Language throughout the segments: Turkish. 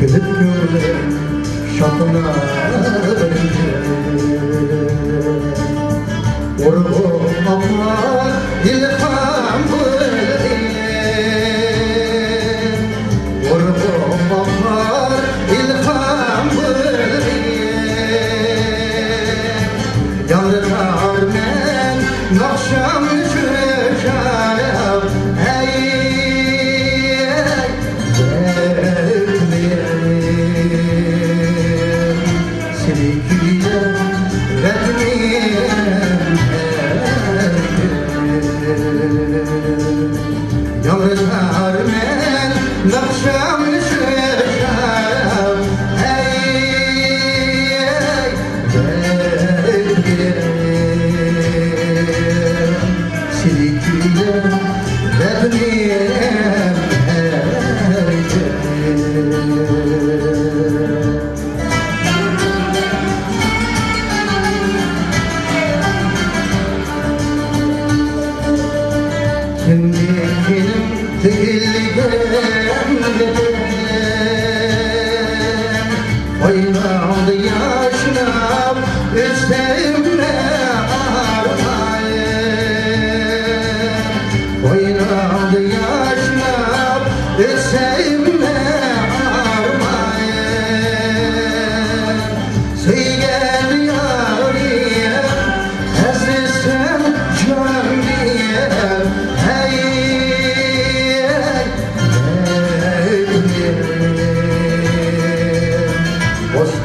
Kırık gönlü şapına Vurup Allah ilham Vurup Allah ilham Yavrum Armen Nakşamlı When you're the ocean of it's time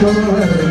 sure.